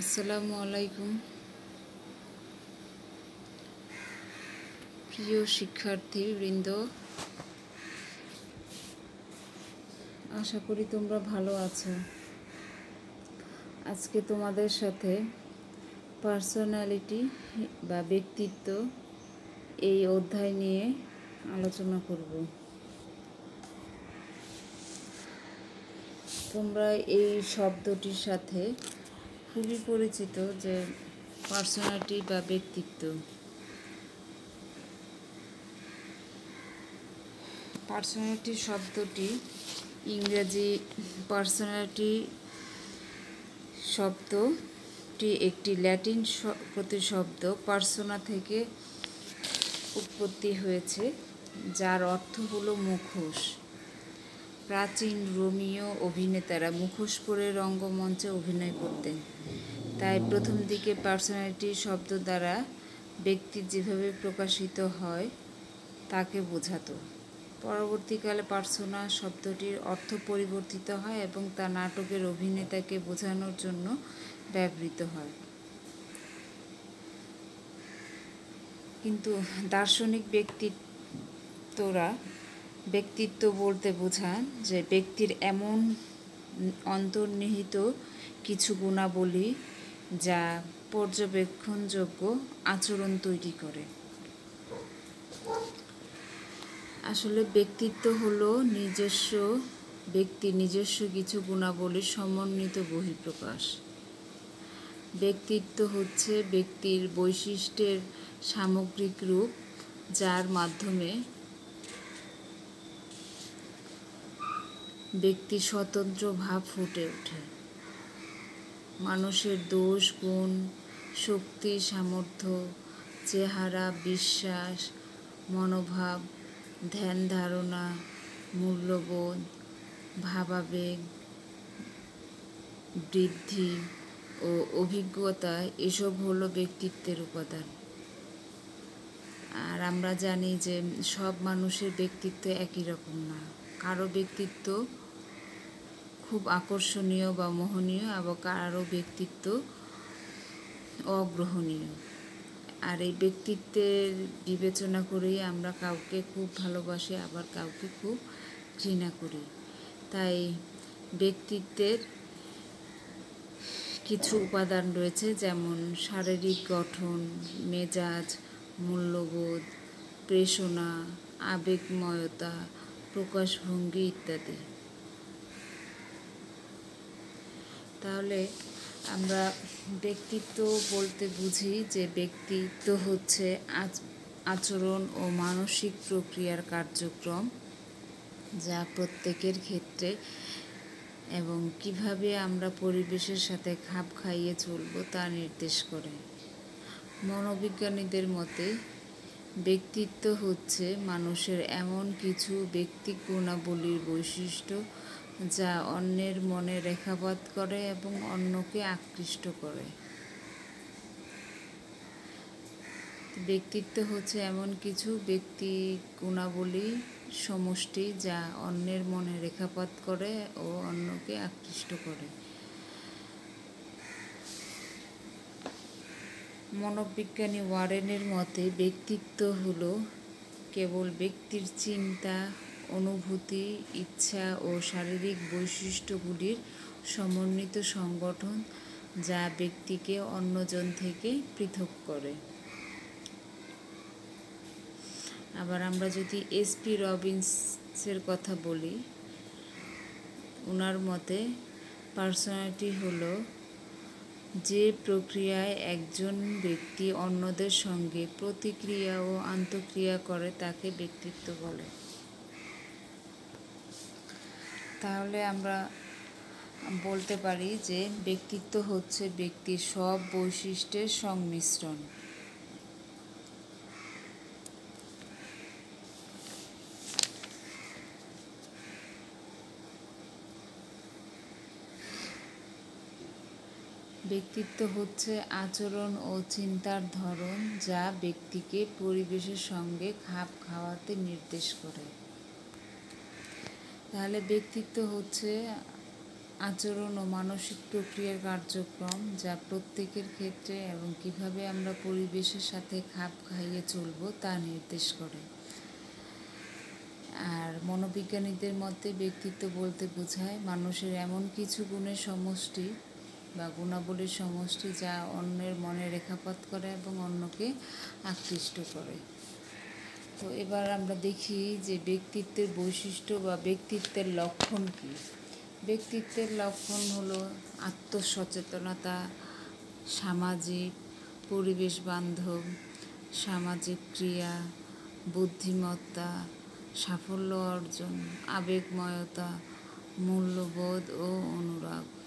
আসসালামু আলাইকুম। প্রিয় শিক্ষার্থী বৃন্দ আশা করি তোমরা ভালো আছো। আজকে তোমাদের সাথে পার্সোনালিটি বা ব্যক্তিত্ব এই অধ্যায় নিয়ে আলোচনা করব। তোমরা এই শব্দটির সাথে খুবই পরিচিত যে পার্সোনালিটি বা ব্যক্তিত্ব। পার্সোনালিটি শব্দটি ইংরেজি পার্সোনালিটি শব্দটি একটি ল্যাটিন প্রতিশব্দ। পার্সোনা থেকে উৎপত্তি হয়েছে, যার অর্থ হলো মুখোশ। প্রাচীন রোমীয় অভিনেতারা মুখোশ পরে রঙ্গমঞ্চে অভিনয় করতেন। তাই প্রথম দিকে পার্সোনালিটি শব্দ দ্বারা ব্যক্তি যেভাবে প্রকাশিত হয়, তাকে বোঝাতো। পরবর্তীকালে পার্সোনা শব্দটির অর্থ পরিবর্তিত হয় এবং তা নাটকের অভিনেতাকে বোঝানোর জন্য ব্যবহৃত হয়। কিন্তু দার্শনিক ব্যক্তিত্বরা ব্যক্তিত্ব বলতে বোঝান যে ব্যক্তির এমন অন্তর্নিহিত কিছু গুণাবলী যা পর্যবেক্ষণযোগ্য আচরণ তৈরি করে। আসলে ব্যক্তিত্ব হলো নিজস্ব ব্যক্তির নিজস্ব কিছু গুণাবলীর সমন্বিত বহিঃপ্রকাশ। ব্যক্তিত্ব হচ্ছে ব্যক্তির বৈশিষ্ট্যের সামগ্রিক রূপ যার মাধ্যমে ব্যক্তির স্বতন্ত্র ভাব ফুটে ওঠে। মানুষের দোষ, গুণ, শক্তি, সামর্থ্য, চেহারা, বিশ্বাস, মনোভাব, ধ্যান ধারণা, মূল্যবোধ, ভাবাবেগ, বৃদ্ধি ও অভিজ্ঞতা, এসব হলো ব্যক্তিত্বের উপাদান। আর আমরা জানি যে সব মানুষের ব্যক্তিত্ব একই রকম না। কারও ব্যক্তিত্ব খুব আকর্ষণীয় বা মোহনীয় আবার কারও ব্যক্তিত্ব অগ্রহণীয়। আর এই ব্যক্তিত্বের বিবেচনা করেই আমরা কাউকে খুব ভালোবাসি, আবার কাউকে খুব ঘৃণা করি। তাই ব্যক্তিত্বের কিছু উপাদান রয়েছে, যেমন শারীরিক গঠন, মেজাজ, মূল্যবোধ, প্রেষণা, আবেগময়তা প্রকাশভঙ্গি ইত্যাদি। তাহলে আমরা ব্যক্তিত্ব বলতে বুঝি যে ব্যক্তিত্ব হচ্ছে আচরণ ও মানসিক প্রক্রিয়ার কার্যক্রম যা প্রত্যেকের ক্ষেত্রে এবং কীভাবে আমরা পরিবেশের সাথে খাপ খাইয়ে চলব তা নির্দেশ করে। মনোবিজ্ঞানীদের মতে ব্যক্তিত্ব হচ্ছে মানুষের এমন কিছু ব্যক্তি গুণাবলীর বৈশিষ্ট্য যা অন্যের মনে রেখাপাত করে এবং অন্যকে আকৃষ্ট করে। ব্যক্তিত্ব হচ্ছে এমন কিছু ব্যক্তি গুণাবলী সমষ্টি যা অন্যের মনে রেখাপাত করে ও অন্যকে আকৃষ্ট করে। মনোবিজ্ঞানী ওয়ারেনের মতে, ব্যক্তিত্ব হল কেবল ব্যক্তির চিন্তা, অনুভূতি, ইচ্ছা ও শারীরিক বৈশিষ্ট্যগুলির সমন্বিত সংগঠন যা ব্যক্তিকে অন্যজন থেকে পৃথক করে। আবার আমরা যদি এসপি রবিন্সের কথা বলি ওনার মতে পার্সোনালিটি হলো যে প্রক্রিয়ায় একজন ব্যক্তি অন্যদের সঙ্গে প্রতিক্রিয়া ও আন্তঃক্রিয়া করে তাকে ব্যক্তিত্ব বলে। তাহলে আমরা বলতে পারি যে ব্যক্তিত্ব হচ্ছে ব্যক্তির সব বৈশিষ্ট্যের সংমিশ্রণ। ব্যক্তিত্ব হচ্ছে আচরণ ও চিন্তার ধরন যা ব্যক্তিকে পরিবেশের সঙ্গে খাপ খাওয়াতে নির্দেশ করে। তাহলে ব্যক্তিত্ব হচ্ছে আচরণ ও মানসিক প্রক্রিয়ার কার্যক্রম যা প্রত্যেকের ক্ষেত্রে এবং কীভাবে আমরা পরিবেশের সাথে খাপ খাইয়ে চলব তা নির্দেশ করে। আর মনোবিজ্ঞানীদের মতে ব্যক্তিত্ব বলতে বোঝায় মানুষের এমন কিছু গুণের সমষ্টি বা গুণাবলীর সমষ্টি যা অন্যের মনে রেখাপাত করে এবং অন্যকে আকৃষ্ট করে। তো এবার আমরা দেখি যে ব্যক্তিত্বের বৈশিষ্ট্য বা ব্যক্তিত্বের লক্ষণ কী। ব্যক্তিত্বের লক্ষণ হলো আত্মসচেতনতা, সামাজিক পরিবেশ বান্ধব, সামাজিক ক্রিয়া, বুদ্ধিমত্তা, সাফল্য অর্জন, আবেগময়তা, মূল্যবোধ ও অনুরাগ।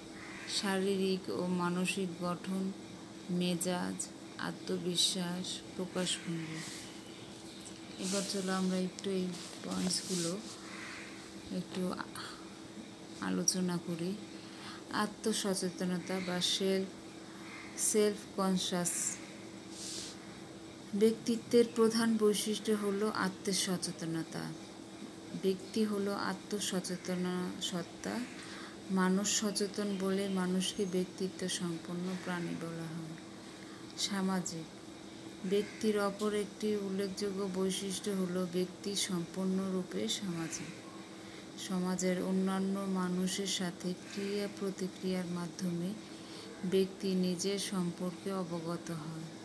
শারীরিক ও মানসিক গঠন, মেজাজ, আত্মবিশ্বাস, প্রকাশভঙ্গি। এবার চলো আমরা একটু এই পয়েন্টসগুলো একটু আলোচনা করি। আত্মসচেতনতা বা সেলফ সেলফ কনসাস ব্যক্তিত্বের প্রধান বৈশিষ্ট্য হলো আত্মসচেতনতা। ব্যক্তি হলো আত্মসচেতন সত্তা মানুষ সচেতন বলে মানুষকে ব্যক্তিত্ব সম্পন্ন প্রাণী বলা হয়। সামাজিক। ব্যক্তির অপর একটি উল্লেখযোগ্য বৈশিষ্ট্য হল ব্যক্তি সম্পূর্ণরূপে সামাজিক। সমাজের অন্যান্য মানুষের সাথে ক্রিয়া প্রতিক্রিয়ার মাধ্যমে ব্যক্তি নিজের সম্পর্কে অবগত হয়।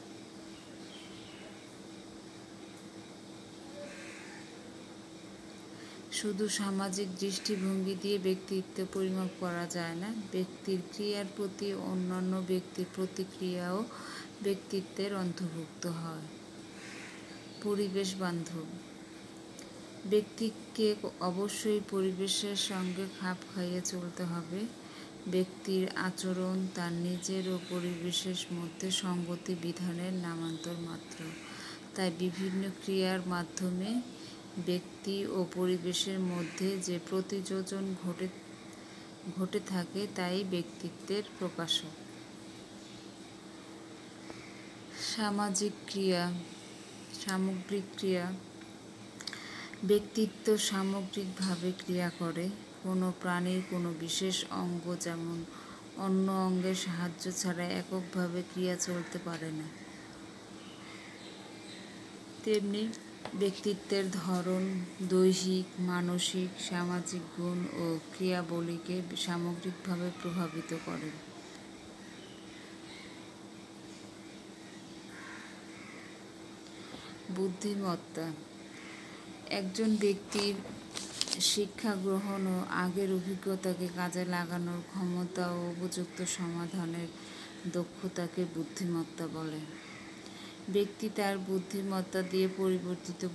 শুধু সামাজিক দৃষ্টিভঙ্গি দিয়ে ব্যক্তিত্ব পরিমাপ করা যায় না, ব্যক্তির ক্রিয়ার প্রতি অন্যান্য ব্যক্তির প্রতিক্রিয়াও ব্যক্তিত্বের অন্তর্ভুক্ত হয়। পরিবেশ বান্ধব। ব্যক্তিকে অবশ্যই পরিবেশের সঙ্গে খাপ খাইয়ে চলতে হবে। ব্যক্তির আচরণ তার নিজের ও পরিবেশের মধ্যে সঙ্গতি বিধানের নামান্তর মাত্র। তাই বিভিন্ন ক্রিয়ার মাধ্যমে ব্যক্তি ও পরিবেশের মধ্যে যে প্রতিযোজন ঘটে ঘটে থাকে তাই ব্যক্তিত্বের প্রকাশক। সামাজিক ক্রিয়া, সামগ্রিক ক্রিয়া। ব্যক্তিত্ব সামগ্রিকভাবে ক্রিয়া করে। কোনো প্রাণীর কোনো বিশেষ অঙ্গ যেমন অন্য অঙ্গের সাহায্য ছাড়া এককভাবে ক্রিয়া চলতে পারে না। তেমনি ব্যক্তিত্বের ধরন, দৈহিক, মানসিক, সামাজিক গুণ ও ক্রিয়াবলীকে সামগ্রিকভাবে প্রভাবিত করে। বুদ্ধিমত্তা। একজন ব্যক্তির শিক্ষা গ্রহণ ও আগের অভিজ্ঞতাকে কাজে লাগানোর ক্ষমতা ও উপযুক্ত সমাধানের দক্ষতাকে বুদ্ধিমত্তা বলে। ব্যক্তি তার বুদ্ধিমত্তা দিয়ে পরিবর্তিত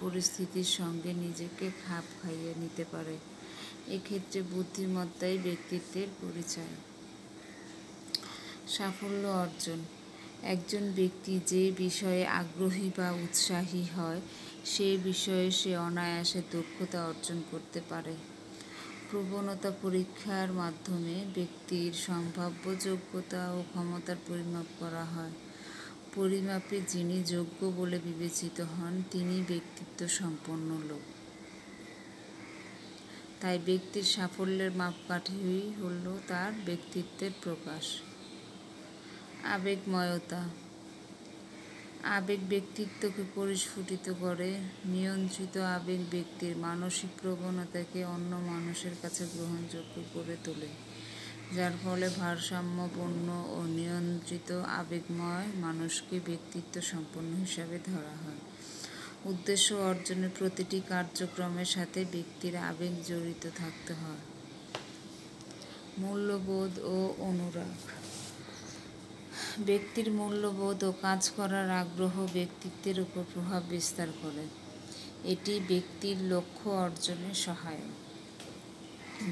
পরিস্থিতির সঙ্গে নিজেকে খাপ খাইয়ে নিতে পারে। এক্ষেত্রে বুদ্ধিমত্তাই ব্যক্তিত্বের পরিচয়। সাফল্য অর্জন। একজন ব্যক্তি যে বিষয়ে আগ্রহী বা উৎসাহী হয়, সে বিষয়ে সে অনায়াসে দক্ষতা অর্জন করতে পারে। প্রবণতা পরীক্ষার মাধ্যমে ব্যক্তির সম্ভাব্য যোগ্যতা ও ক্ষমতার পরিমাপ করা হয়। পরিমাপে যিনি যোগ্য বলে বিবেচিত হন, তিনি ব্যক্তিত্ব সম্পন্ন লোক। তাই ব্যক্তির সাফল্যের মাপকাঠি হল তার ব্যক্তিত্বের প্রকাশ। আবেগময়তা। আবেগ ব্যক্তিত্বকে পরিস্ফুটিত করে, নিয়ন্ত্রিত আবেগ ব্যক্তির মানসিক প্রবণতাকে অন্য মানুষের কাছে গ্রহণযোগ্য করে তোলে। যার ফলে ভারসাম্যপূর্ণ ও নিয়ন্ত্রিত আবেগময় মানুষকে ব্যক্তিত্ব সম্পন্ন হিসাবে ধরা হয়। উদ্দেশ্য অর্জনের প্রতিটি কার্যক্রমের সাথে ব্যক্তির আবেগ জড়িত থাকতে হয়। মূল্যবোধ ও অনুরাগ। ব্যক্তির মূল্যবোধ ও কাজ করার আগ্রহ ব্যক্তিত্বের উপর প্রভাব বিস্তার করে। এটি ব্যক্তির লক্ষ্য অর্জনে সহায়ক।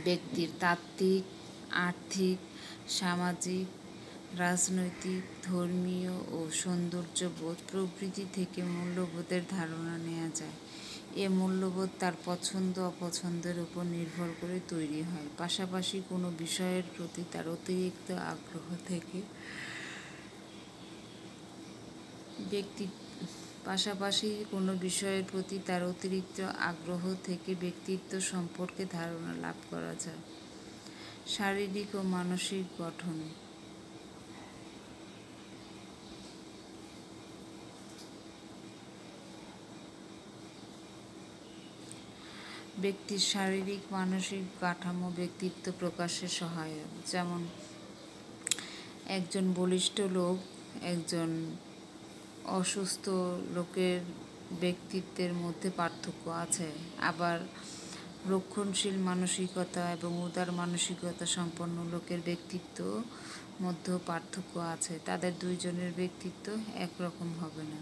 ব্যক্তির তাত্ত্বিক আর্থিক, সামাজিক, রাজনৈতিক, ধর্মীয় ও সৌন্দর্যবোধ প্রভৃতি থেকে মূল্যবোধের ধারণা নেওয়া যায়। এ মূল্যবোধ তার পছন্দ, অপছন্দের উপর নির্ভর করে তৈরি হয়। পাশাপাশি কোনো বিষয়ের প্রতি তার অতিরিক্ত আগ্রহ থেকে ব্যক্তি, পাশাপাশি কোনো বিষয়ের প্রতি তার অতিরিক্ত আগ্রহ থেকে ব্যক্তিত্ব সম্পর্কে ধারণা লাভ করা যায়। শারীরিক ও মানসিক গঠন। ব্যক্তির শারীরিক, মানসিক কাঠামো ব্যক্তিত্ব প্রকাশে সহায়ক। যেমন, একজন বলিষ্ঠ লোক, একজন অসুস্থ লোকের ব্যক্তিত্বের মধ্যে পার্থক্য আছে। আবার রক্ষণশীল মানসিকতা এবং উদার মানসিকতা সম্পন্ন লোকের ব্যক্তিত্ব মধ্যে পার্থক্য আছে। তাদের দুইজনের ব্যক্তিত্ব একরকম হবে না।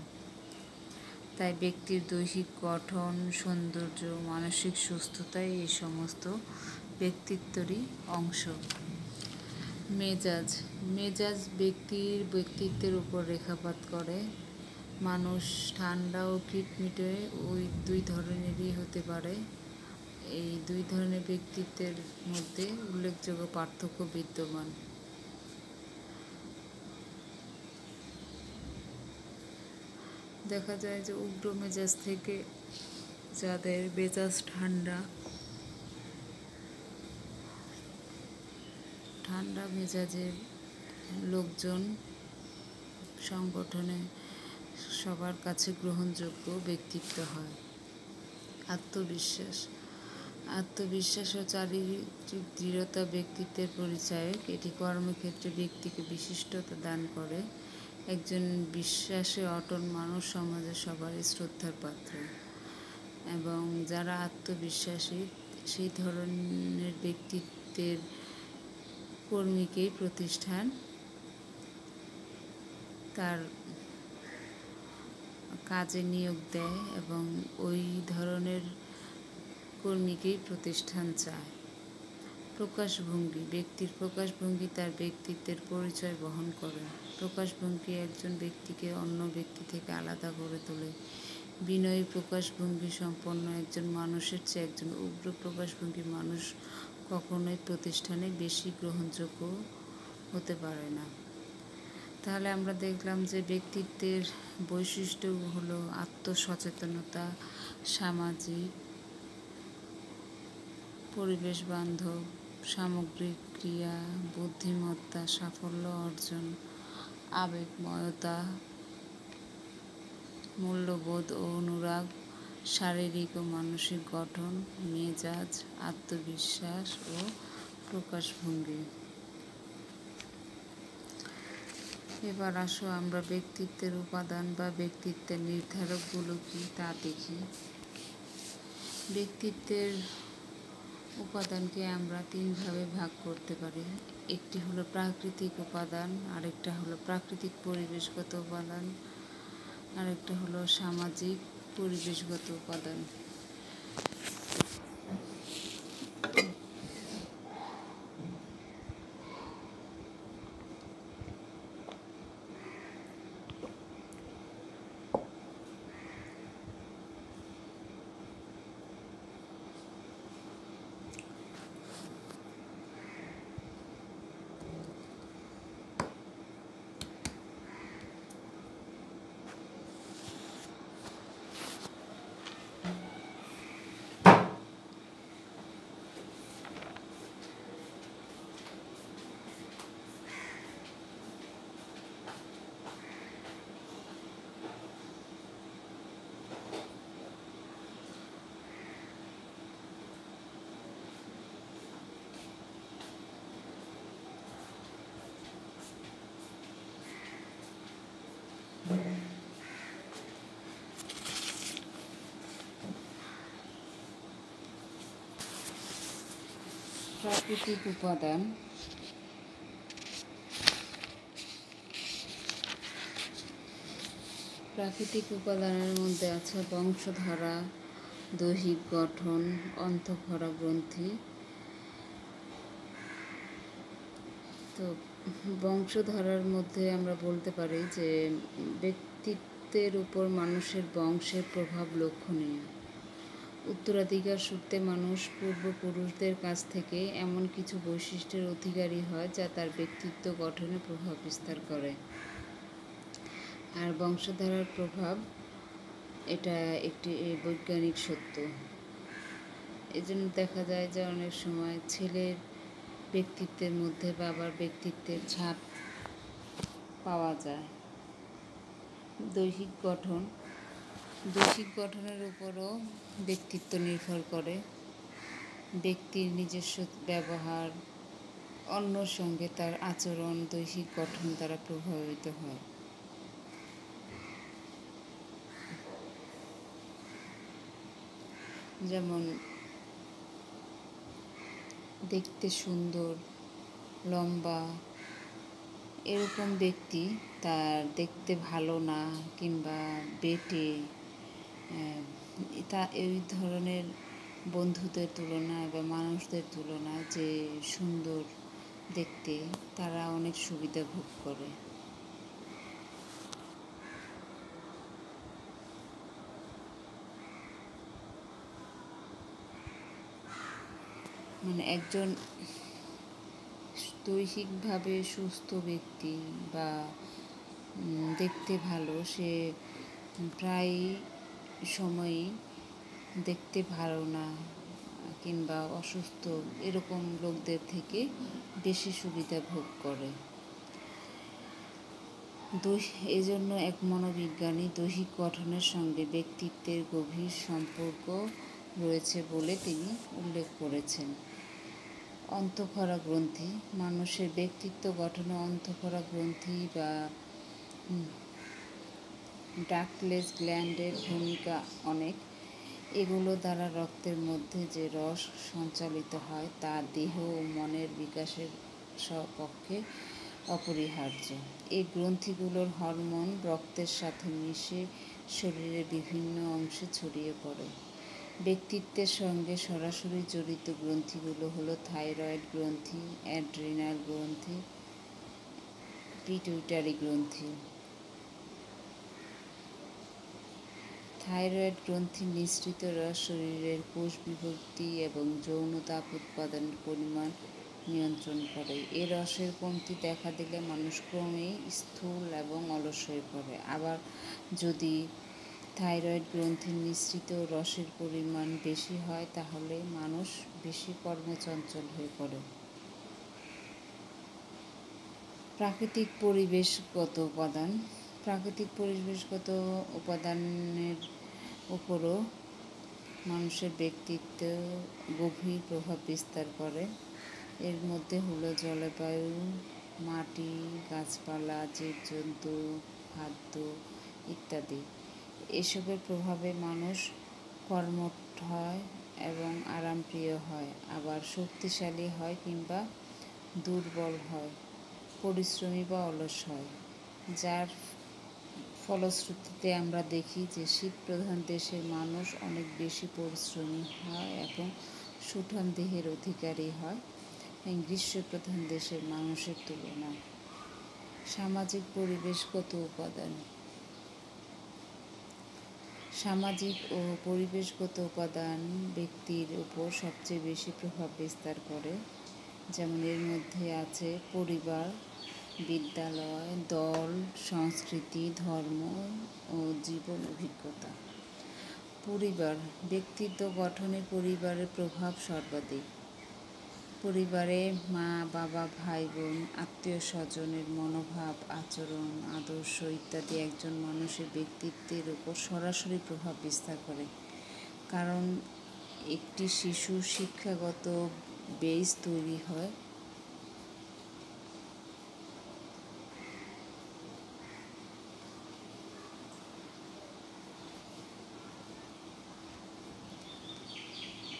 তাই ব্যক্তির দৈহিক গঠন, সৌন্দর্য, মানসিক সুস্থতাই এই সমস্ত ব্যক্তিত্বরই অংশ। মেজাজ। মেজাজ ব্যক্তির ব্যক্তিত্বের উপর রেখাপাত করে। মানুষ ঠান্ডা ও কিটমিটে ওই দুই ধরনেরই হতে পারে। এই দুই ধরনের ব্যক্তিত্বের মধ্যে উল্লেখযোগ্য পার্থক্য বিদ্যমান। দেখা যায় যে উগ্র মেজাজ থেকে যাদের মেজাজ ঠান্ডা ঠান্ডা মেজাজের লোকজন সংগঠনে সবার কাছে গ্রহণযোগ্য ব্যক্তিত্ব হয়। আত্মবিশ্বাস আত্মবিশ্বাস ও চারিত্রিক দৃঢ়তা ব্যক্তিত্বের পরিচায়ক এটি কর্মক্ষেত্রে ব্যক্তিকে বিশিষ্টতা দান করে। একজন বিশ্বাসে অটল মানুষ সমাজে সবারই শ্রদ্ধার পাত্র। এবং যারা আত্মবিশ্বাসী, সেই ধরনের ব্যক্তিত্বের কর্মীকেই প্রতিষ্ঠান তার কাজে নিয়োগ দেয় এবং ওই ধরনের কর্মীকেই প্রতিষ্ঠান চায়। প্রকাশভঙ্গি, ব্যক্তির প্রকাশভঙ্গি তার ব্যক্তিত্বের পরিচয় বহন করে। প্রকাশভঙ্গি একজন ব্যক্তিকে অন্য ব্যক্তি থেকে আলাদা করে তোলে। বিনয়ী প্রকাশভঙ্গি সম্পন্ন একজন মানুষের চেয়ে একজন উগ্র প্রকাশভঙ্গি মানুষ কখনোই প্রতিষ্ঠানে বেশি গ্রহণযোগ্য হতে পারে না। তাহলে আমরা দেখলাম যে ব্যক্তিত্বের বৈশিষ্ট্য হলো আত্মসচেতনতা, সামাজিক পরিবেশ বান্ধব, সামগ্রিক ক্রিয়া, বুদ্ধিমত্তা, সাফল্য অর্জন, আবেগময়তা, মূল্যবোধ ও অনুরাগ, শারীরিক ও মানসিক গঠন, মেজাজ, আত্মবিশ্বাস ও প্রকাশভঙ্গি। এবার আসো আমরা ব্যক্তিত্বের উপাদান বা ব্যক্তিত্বের নির্ধারকগুলো কি তা দেখি। ব্যক্তিত্বের উপাদানকে আমরা তিনভাবে ভাগ করতে পারি। একটি হলো প্রাকৃতিক উপাদান, আরেকটা হলো প্রাকৃতিক পরিবেশগত উপাদান, আরেকটা হলো সামাজিক পরিবেশগত উপাদান। প্রাকৃতিক উপাদান। প্রাকৃতিক উপাদানের মধ্যে আছে বংশধারা, দৈহিক গঠন অন্তঃক্ষরা গ্রন্থি। তো বংশধারার মধ্যে আমরা বলতে পারি যে ব্যক্তিত্বের উপর মানুষের বংশের প্রভাব লক্ষণীয়। উত্তরাধিকার সূত্রে মানুষ পূর্বপুরুষদের কাছ থেকে এমন কিছু বৈশিষ্ট্যের অধিকারী হয় যা তার ব্যক্তিত্ব গঠনে প্রভাব বিস্তার করে। আর বংশধারার প্রভাব, এটা একটি বৈজ্ঞানিক সত্য। এজন্য দেখা যায় যে অনেক সময় ছেলের ব্যক্তিত্বের মধ্যে বাবার ব্যক্তিত্বের ছাপ পাওয়া যায়। দৈহিক গঠন দৈহিক গঠনের উপরও ব্যক্তিত্ব নির্ভর করে। ব্যক্তির নিজস্ব ব্যবহার অন্যর সঙ্গে তার আচরণ, দৈহিক গঠন দ্বারা প্রভাবিত হয়। যেমন, দেখতে সুন্দর, লম্বা, এরকম ব্যক্তি তার দেখতে ভালো না কিংবা বেটে তা এই ধরনের বন্ধুদের তুলনায় বা মানুষদের তুলনায় যে সুন্দর দেখতে, তারা অনেক সুবিধা ভোগ করে। মানে একজন দৈহিকভাবে সুস্থ ব্যক্তি বা দেখতে ভালো, সে প্রায় সময়ই দেখতে ভালো না, কিংবা অসুস্থ, এরকম লোকদের থেকে বেশি সুবিধা ভোগ করে। এই জন্য এক মনোবিজ্ঞানী দৈহিক গঠনের সঙ্গে ব্যক্তিত্বের গভীর সম্পর্ক রয়েছে বলে তিনি উল্লেখ করেছেন। অন্তঃক্ষরা গ্রন্থি, মানুষের ব্যক্তিত্ব গঠনে অন্তঃক্ষরা গ্রন্থি বা ডাকলেস গ্ল্যান্ডের ভূমিকা অনেক। এগুলো দ্বারা রক্তের মধ্যে যে রস সঞ্চালিত হয়, তা দেহ ও মনের বিকাশের পক্ষে অপরিহার্য। এই গ্রন্থিগুলোর হরমোন রক্তের সাথে মিশে শরীরের বিভিন্ন অংশে ছড়িয়ে পড়ে। ব্যক্তিত্বের সঙ্গে সরাসরি জড়িত গ্রন্থিগুলো হলো থাইরয়েড গ্রন্থি, অ্যাড্রিনাল গ্রন্থি, পিটুইটারি গ্রন্থি। থাইরয়েড গ্রন্থি নিঃসৃত রস শরীরের কোষ বিভক্তি এবং যৌন তাপ উৎপাদনের পরিমাণ নিয়ন্ত্রণ করে। এ রসের কমতি দেখা দিলে মানুষ ক্রমেই স্থূল এবং অলস হয়ে পড়ে। আবার যদি থাইরয়েড গ্রন্থির নিঃসৃত রসের পরিমাণ বেশি হয়, তাহলে মানুষ বেশি কর্মচঞ্চল হয়ে পড়ে। প্রাকৃতিক পরিবেশগত উপাদান প্রাকৃতিক পরিবেশগত উপাদানের উপরও মানুষের ব্যক্তিত্ব গভীর প্রভাব বিস্তার করে। এর মধ্যে হলো জলবায়ু, মাটি, গাছপালা, জীবজন্তু, খাদ্য ইত্যাদি। এসবের প্রভাবে মানুষ কর্মঠ হয় এবং আরামপ্রিয় হয়, আবার শক্তিশালী হয় কিংবা দুর্বল হয়, পরিশ্রমী বা অলস হয়, যার ফলশ্রুতিতে আমরা দেখি যে শীত প্রধান দেশের মানুষ অনেক বেশি পরিশ্রমী হয় এবং সুঠাম দেহের অধিকারী হয়। গ্রীষ্ম প্রধান দেশের মানুষের তুলনায় সামাজিক পরিবেশগত উপাদান? সামাজিক ও পরিবেশগত উপাদান ব্যক্তির উপর সবচেয়ে বেশি প্রভাব বিস্তার করে। যেমন এর মধ্যে আছে পরিবার বিদ্যালয়, দল, সংস্কৃতি, ধর্ম ও জীবন অভিজ্ঞতা। পরিবার, ব্যক্তিত্ব গঠনে পরিবারের প্রভাব সর্বাধিক। পরিবারে মা, বাবা ভাই বোন আত্মীয় স্বজনের মনোভাব, আচরণ, আদর্শ ইত্যাদি একজন মানুষের ব্যক্তিত্বের উপর সরাসরি প্রভাব বিস্তার করে। কারণ একটি শিশুর শিক্ষাগত বেস তৈরি হয়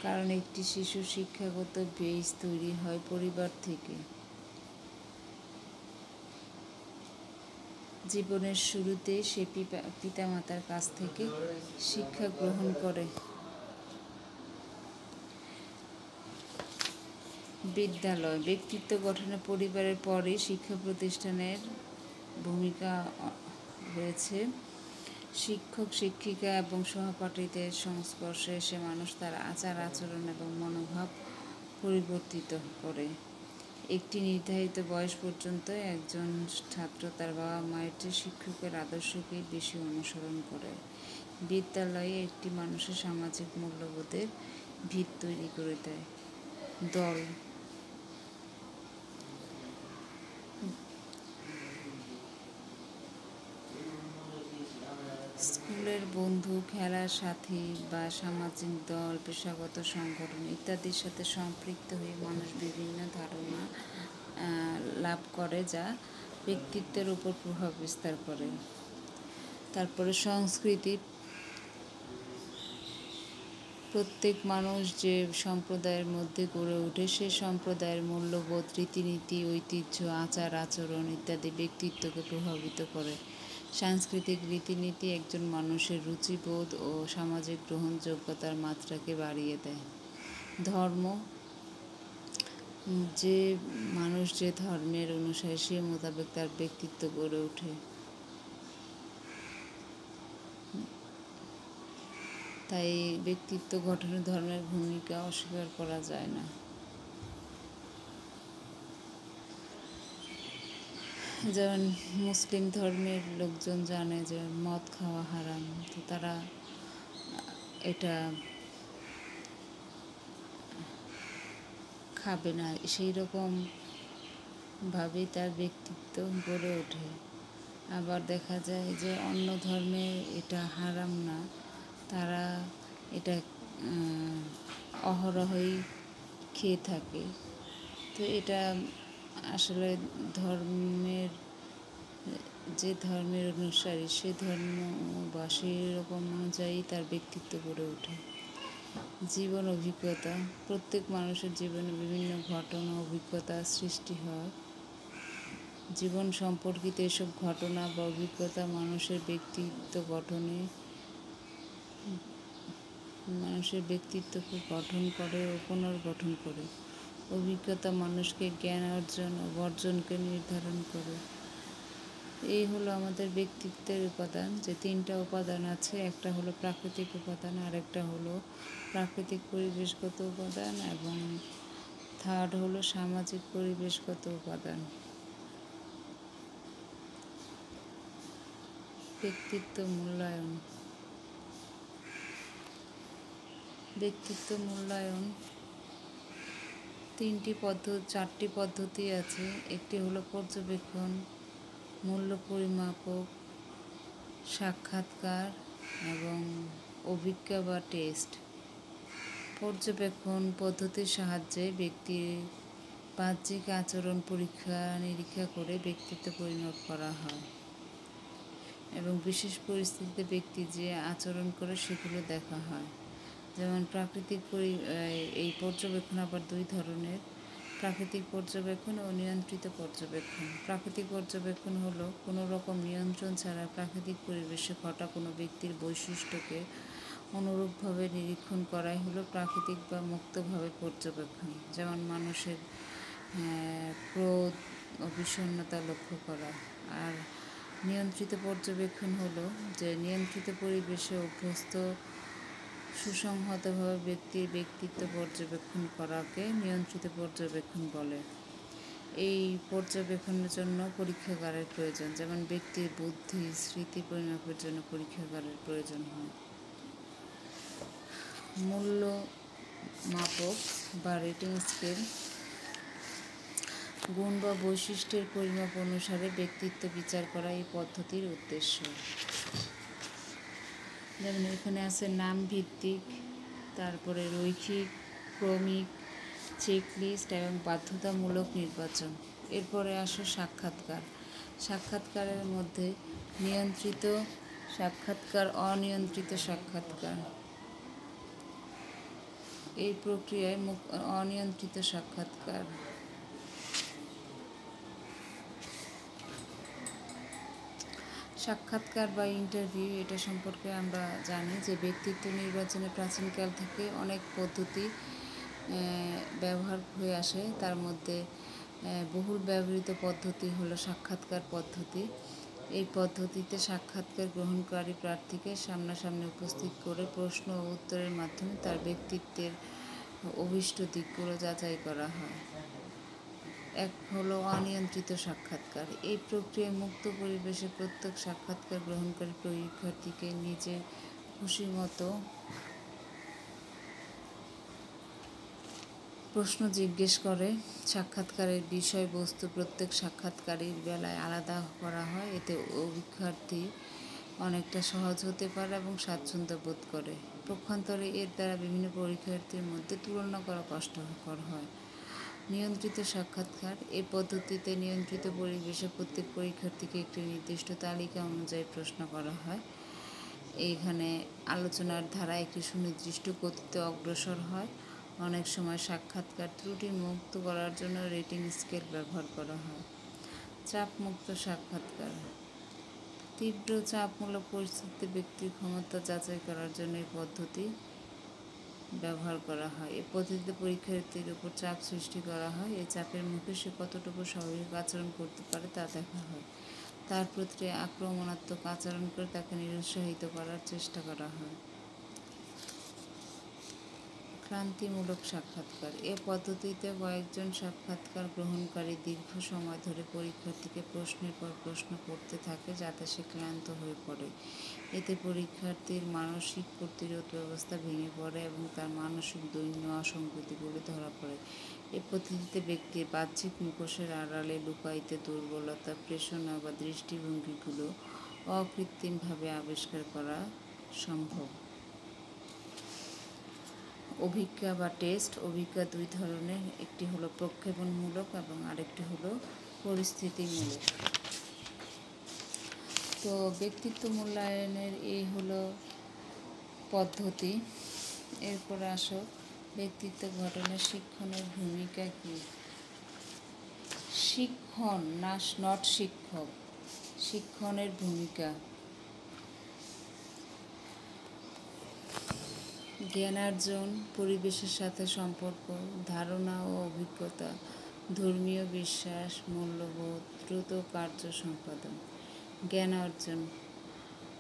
কারণ একটি শিশুর শিক্ষাগত বেস তৈরি হয় পরিবার থেকে। জীবনের শুরুতে সে পিতামাতার কাছ থেকে শিক্ষা গ্রহণ করে। বিদ্যালয়, ব্যক্তিত্ব গঠনে পরিবারের পরে শিক্ষা প্রতিষ্ঠানের ভূমিকা রয়েছে। শিক্ষক, শিক্ষিকা এবং সহপাঠীদের সংস্পর্শে এসে মানুষ তার আচার, আচরণ এবং মনোভাব পরিবর্তিত করে। একটি নির্ধারিত বয়স পর্যন্ত একজন ছাত্র তার বাবা মায়ের চেয়ে শিক্ষকের আদর্শকে বেশি অনুসরণ করে। বিদ্যালয়ে একটি মানুষের সামাজিক মূল্যবোধের ভিত তৈরি করে দেয়। দল পরিবারের বন্ধু, খেলার সাথী বা সামাজিক দল, পেশাগত সংগঠন ইত্যাদির সাথে সম্পৃক্ত হয়ে মানুষ বিভিন্ন ধারণা লাভ করে যা ব্যক্তিত্বের উপর প্রভাব বিস্তার করে। তারপরে সংস্কৃতি। প্রত্যেক মানুষ যে সম্প্রদায়ের মধ্যে গড়ে ওঠে, সে সম্প্রদায়ের মূল্যবোধ, রীতিনীতি, ঐতিহ্য, আচার, আচরণ ইত্যাদি ব্যক্তিত্বকে প্রভাবিত করে। সাংস্কৃতিক রীতিনীতি একজন মানুষের রুচিবোধ ও সামাজিক গ্রহণযোগ্যতার মাত্রাকে বাড়িয়ে দেয়। ধর্ম, যে মানুষ যে ধর্মের অনুসারী, সে মোতাবেক তার ব্যক্তিত্ব গড়ে ওঠে। তাই ব্যক্তিত্ব গঠনে ধর্মের ভূমিকা অস্বীকার করা যায় না। যেমন মুসলিম ধর্মের লোকজন জানে যে মদ খাওয়া হারাম, তো তারা এটা খাবে না। সেই রকম ভাবেই তার ব্যক্তিত্ব গড়ে ওঠে। আবার দেখা যায় যে অন্য ধর্মে এটা হারাম না। তারা এটা অহরহই খেয়ে থাকে। তো এটা আসলে ধর্মের, যে ধর্মের অনুসারী, সে ধর্ম বা রকম অনুযায়ী তার ব্যক্তিত্ব গড়ে ওঠে। জীবন অভিজ্ঞতা, প্রত্যেক মানুষের জীবনে বিভিন্ন ঘটনা অভিজ্ঞতা সৃষ্টি হয়। জীবন সম্পর্কিত এসব ঘটনা বা অভিজ্ঞতা মানুষের ব্যক্তিত্ব গঠনে, মানুষের ব্যক্তিত্বকে গঠন করে ও পুনর্গঠন করে। অভিজ্ঞতা মানুষকে জ্ঞান অর্জন ও বর্জনকে নির্ধারণ করে। এই হলো আমাদের ব্যক্তিত্বের উপাদান, যে তিনটা উপাদান আছে, একটা হলো প্রাকৃতিক উপাদান আর একটা হলো প্রাকৃতিক পরিবেশগত উপাদান, এবং থার্ড হলো সামাজিক পরিবেশগত উপাদান। ব্যক্তিত্ব মূল্যায়ন। ব্যক্তিত্ব মূল্যায়ন তিনটি পদ্ধতি চারটি পদ্ধতি আছে। একটি হলো পর্যবেক্ষণ, মূল্য পরিমাপক, সাক্ষাৎকার এবং অভিজ্ঞা বা টেস্ট। পর্যবেক্ষণ পদ্ধতির সাহায্যে ব্যক্তির বাহ্যিক আচরণ পরীক্ষা, নিরীক্ষা করে ব্যক্তিত্ব পরিমাপ করা হয় এবং বিশেষ পরিস্থিতিতে ব্যক্তি যে আচরণ করে সেগুলো দেখা হয়। যেমন প্রাকৃতিক পরি এই পর্যবেক্ষণ আবার দুই ধরনের। প্রাকৃতিক পর্যবেক্ষণ ও নিয়ন্ত্রিত পর্যবেক্ষণ। প্রাকৃতিক পর্যবেক্ষণ হলো কোনো রকম নিয়ন্ত্রণ ছাড়া প্রাকৃতিক পরিবেশে ঘটা কোনো ব্যক্তির বৈশিষ্ট্যকে অনুরূপভাবে নিরীক্ষণ করাই হলো প্রাকৃতিক বা মুক্তভাবে পর্যবেক্ষণ, যেমন মানুষের ক্রোধ ও বিষণ্ণতা লক্ষ্য করা। আর নিয়ন্ত্রিত পর্যবেক্ষণ হলো যে নিয়ন্ত্রিত পরিবেশে অভ্যস্ত সুসংহতভাবে ব্যক্তির ব্যক্তিত্ব পর্যবেক্ষণ করাকে নিয়ন্ত্রিত পর্যবেক্ষণ বলে। এই পর্যবেক্ষণের জন্য পরীক্ষাগারের প্রয়োজন, যেমন ব্যক্তির বুদ্ধি, স্মৃতি পরিমাপের জন্য পরীক্ষাগারের প্রয়োজন হয়। মূল্য মাপক বা রেটিং স্কেল গুণ বা বৈশিষ্ট্যের পরিমাপ অনুসারে ব্যক্তিত্ব বিচার করা এই পদ্ধতির উদ্দেশ্য। যেমন এখানে আছে নাম ভিত্তিক তারপরে রৈখিক, ক্রমিক, চেকলিস্ট এবং বাধ্যতামূলক নির্বাচন। এরপরে আসো সাক্ষাৎকার। সাক্ষাৎকারের মধ্যে নিয়ন্ত্রিত সাক্ষাৎকার, অনিয়ন্ত্রিত সাক্ষাৎকার। এই প্রক্রিয়ায় অনিয়ন্ত্রিত সাক্ষাৎকার। সাক্ষাৎকার বা ইন্টারভিউ এটা সম্পর্কে আমরা জানি যে ব্যক্তিত্ব নির্বাচনে প্রাচীনকাল থেকে অনেক পদ্ধতি ব্যবহার হয়ে আসে। তার মধ্যে বহুল ব্যবহৃত পদ্ধতি হলো সাক্ষাৎকার পদ্ধতি। এই পদ্ধতিতে সাক্ষাৎকার গ্রহণকারী প্রার্থীকে সামনাসামনি উপস্থিত করে প্রশ্ন ও উত্তরের মাধ্যমে তার ব্যক্তিত্বের অভিষ্ট দিকগুলো যাচাই করা হয়। এক হলো অনিয়ন্ত্রিত সাক্ষাৎকার। এই প্রক্রিয়ায় মুক্ত পরিবেশে প্রত্যেক সাক্ষাৎকার গ্রহণকারী পরীক্ষার্থীকে নিজে খুশি মতো প্রশ্ন জিজ্ঞেস করে। সাক্ষাৎকারের বিষয়বস্তু প্রত্যেক সাক্ষাৎকারীর বেলায় আলাদা করা হয়। এতে অভিক্ষার্থী অনেকটা সহজ হতে পারে এবং স্বাচ্ছন্দ্য বোধ করে। পক্ষান্তরে এর দ্বারা বিভিন্ন পরীক্ষার্থীর মধ্যে তুলনা করা কষ্টকর হয়। নিয়ন্ত্রিত সাক্ষাৎকার এই পদ্ধতিতে নিয়ন্ত্রিত পরিবেশে প্রত্যেক পরীক্ষার্থীকে একটি নির্দিষ্ট তালিকা অনুযায়ী প্রশ্ন করা হয়। এইখানে আলোচনার ধারা একটি সুনির্দিষ্ট গতিতে অগ্রসর হয়। অনেক সময় সাক্ষাৎকার ত্রুটি মুক্ত করার জন্য রেটিং স্কেল ব্যবহার করা হয়। চাপমুক্ত সাক্ষাৎকার। তীব্র চাপমূলক পরিস্থিতিতে ব্যক্তির ক্ষমতা যাচাই করার জন্য এই পদ্ধতি ব্যবহার করা হয়। এই পদ্ধতিতে পরীক্ষার্থীর উপর চাপ সৃষ্টি করা হয়। এই চাপের মুখে সে কতটুকু স্বাভাবিক আচরণ করতে পারে তা দেখা হয়। তার প্রতি আক্রমণাত্মক আচরণ করে তাকে নিরুৎসাহিত করার চেষ্টা করা হয়। ক্রান্তিমূলক সাক্ষাৎকার। এ পদ্ধতিতে কয়েকজন সাক্ষাৎকার গ্রহণকারী দীর্ঘ সময় ধরে পরীক্ষার্থীকে প্রশ্নের পর প্রশ্ন করতে থাকে যাতে সে ক্লান্ত হয়ে পড়ে। এতে পরীক্ষার্থীর মানসিক প্রতিরোধ ব্যবস্থা ভেঙে পড়ে এবং তার মানসিক দৈন্য অসংগতিগুলি ধরা পড়ে। এ পদ্ধতিতে ব্যক্তির বাহ্যিক মুখোশের আড়ালে লুকাইতে দুর্বলতা প্রেষণা বা দৃষ্টিভঙ্গিগুলো অকৃত্রিমভাবে আবিষ্কার করা সম্ভব। অভিজ্ঞা বা টেস্ট অভিজ্ঞা দুই ধরনের, একটি হলো প্রক্ষেপণমূলক এবং আরেকটি হলো পরিস্থিতিমূলক। তো ব্যক্তিত্ব মূল্যায়নের এই হলো পদ্ধতি। এরপর আসো, ব্যক্তিত্ব গঠনের শিক্ষণের ভূমিকা কি? শিক্ষণ না নট শিক্ষক। শিক্ষণের ভূমিকা? জ্ঞানার্জন, পরিবেশের সাথে সম্পর্ক, ধারণা ও অভিজ্ঞতা, ধর্মীয় বিশ্বাস, মূল্যবোধ, দ্রুত কার্য সম্পাদন। জ্ঞান অর্জন।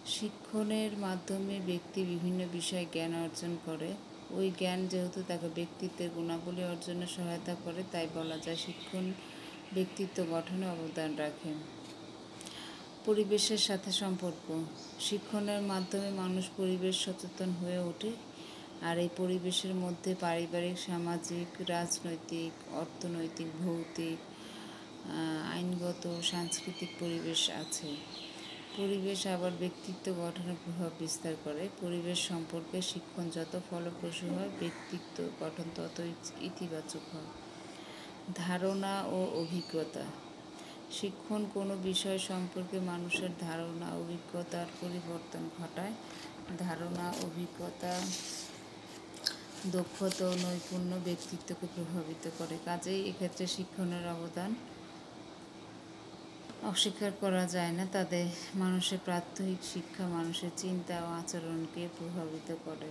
শিক্ষণের মাধ্যমে ব্যক্তি বিভিন্ন বিষয়ে জ্ঞান অর্জন করে। ওই জ্ঞান যেহেতু তাকে ব্যক্তিত্বের গুণাবলী অর্জনে সহায়তা করে, তাই বলা যায় শিক্ষণ ব্যক্তিত্ব গঠনে অবদান রাখে। পরিবেশের সাথে সম্পর্ক। শিক্ষণের মাধ্যমে মানুষ পরিবেশ সচেতন হয়ে ওঠে আর এই পরিবেশের মধ্যে পারিবারিক, সামাজিক, রাজনৈতিক, অর্থনৈতিক, ভৌতিক আইনগত সাংস্কৃতিক পরিবেশ আছে। পরিবেশ আবার ব্যক্তিত্ব গঠনে প্রভাব বিস্তার করে। পরিবেশ সম্পর্কে শিক্ষণ যত ফলপ্রসূ হয়, ব্যক্তিত্ব গঠন তত ইতিবাচক হয়। ধারণা ও অভিজ্ঞতা। শিক্ষণ কোনো বিষয় সম্পর্কে মানুষের ধারণা, অভিজ্ঞতার পরিবর্তন ঘটায়। ধারণা, অভিজ্ঞতা, দক্ষতা ও নৈপুণ্য ব্যক্তিত্বকে প্রভাবিত করে। কাজেই এক্ষেত্রে শিক্ষণের অবদান অস্বীকার করা যায় না। তাদের মানুষের প্রাত্যহিক শিক্ষা, মানুষের চিন্তা ও আচরণকে প্রভাবিত করে।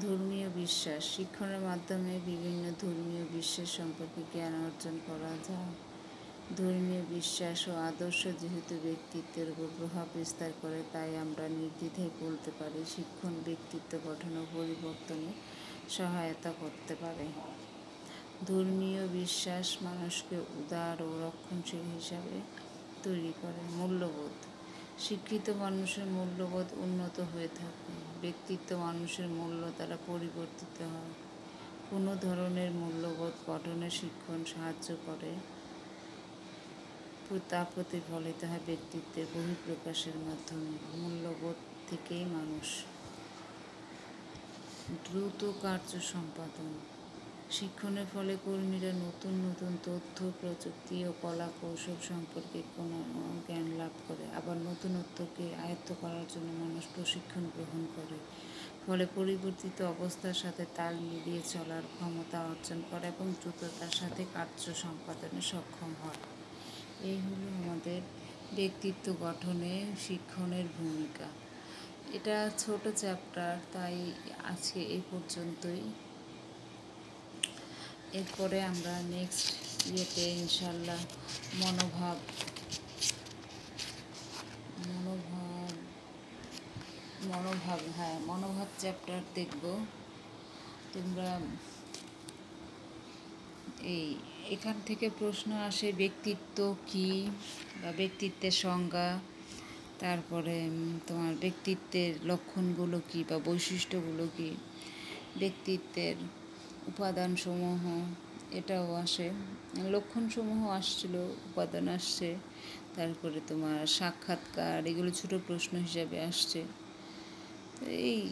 ধর্মীয় বিশ্বাস, শিক্ষণের মাধ্যমে বিভিন্ন ধর্মীয় বিশ্বাস সম্পর্কে জ্ঞান অর্জন করা যায়। ধর্মীয় বিশ্বাস ও আদর্শ যেহেতু ব্যক্তিত্বের উপর প্রভাব বিস্তার করে, তাই আমরা নির্দ্বিধায় বলতে পারি শিক্ষণ ব্যক্তিত্ব গঠন ও পরিবর্তনে সহায়তা করতে পারে। ধর্মীয় বিশ্বাস মানুষকে উদার ও রক্ষণশীল হিসাবে তৈরি করে, মূল্যবোধ। শিক্ষিত মানুষের মূল্যবোধ উন্নত হয়ে থাকে। ব্যক্তিত্ব মানুষের মূল্য দ্বারা পরিবর্তিত হয়। কোনো ধরনের মূল্যবোধ গঠনে শিক্ষণ সাহায্য করে, তা প্রতিফলিত হয় ব্যক্তিত্বের বহিঃপ্রকাশের মাধ্যমে। মূল্যবোধ থেকেই মানুষ দ্রুত কার্য সম্পাদন শিক্ষণের ফলে কর্মীরা নতুন নতুন তথ্য, প্রযুক্তি ও কলা কৌশল সম্পর্কে কোনো জ্ঞান লাভ করে। আবার নতুনত্বকে আয়ত্ত করার জন্য মানুষ প্রশিক্ষণ গ্রহণ করে। ফলে পরিবর্তিত অবস্থার সাথে তাল মিলিয়ে চলার ক্ষমতা অর্জন করে এবং দ্রুততার সাথে কার্য সম্পাদনে সক্ষম হয়। এই হলো আমাদের ব্যক্তিত্ব গঠনে শিক্ষণের ভূমিকা। এটা ছোট চ্যাপ্টার তাই আজকে এই পর্যন্তই। এরপরে আমরা নেক্সট ইয়েতে ইনশাল্লাহ মনোভাব মনোভাব মনোভাব হ্যাঁ মনোভাব চ্যাপ্টার দেখব। তোমরা এই এখান থেকে প্রশ্ন আসে ব্যক্তিত্ব কি বা ব্যক্তিত্বের সংজ্ঞা, তারপরে তোমার ব্যক্তিত্বের লক্ষণগুলো কী বা বৈশিষ্ট্যগুলো কী, ব্যক্তিত্বের উপাদানসমূহ, এটাও আসে। লক্ষণসমূহ আসছিল, উপাদান আসছে, তারপরে তোমার সাক্ষাৎকার, এগুলো ছোট প্রশ্ন হিসাবে আসছে। এই,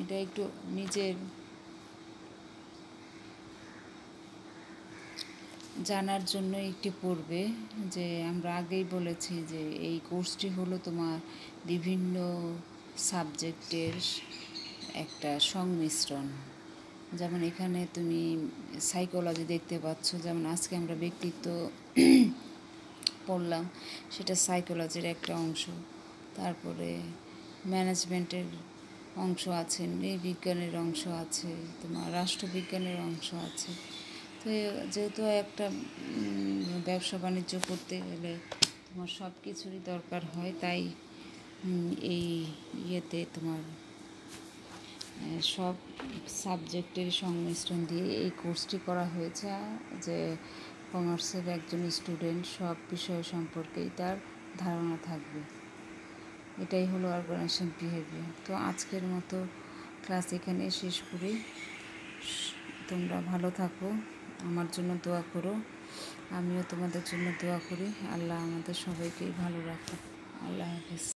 এটা একটু নিজের জানার জন্য একটি পড়বে যে আমরা আগেই বলেছি যে এই কোর্সটি হলো তোমার বিভিন্ন সাবজেক্টের একটা সংমিশ্রণ। যেমন এখানে তুমি সাইকোলজি দেখতে পাচ্ছ, যেমন আজকে আমরা ব্যক্তিত্ব পড়লাম, সেটা সাইকোলজির একটা অংশ। তারপরে ম্যানেজমেন্টের অংশ আছে নৃবিজ্ঞানের অংশ আছে, তোমার রাষ্ট্রবিজ্ঞানের অংশ আছে। তো যেহেতু একটা ব্যবসা বাণিজ্য করতে গেলে তোমার সব কিছুরই দরকার হয়, তাই এই ইয়েতে তোমার সব সাবজেক্টের সংমিশ্রণ দিয়ে এই কোর্সটি করা হয়েছে যে কমার্সের একজন স্টুডেন্ট সব বিষয় সম্পর্কেই তার ধারণা থাকবে। এটাই হলো অর্গানাইজেশন বিহেভিয়ার তো আজকের মতো ক্লাস এখানে শেষ করি। তোমরা ভালো থাকো, আমার জন্য দোয়া করো, আমিও তোমাদের জন্য দোয়া করি। আল্লাহ আমাদের সবাইকেই ভালো রাখো আল্লাহ হাফিজ।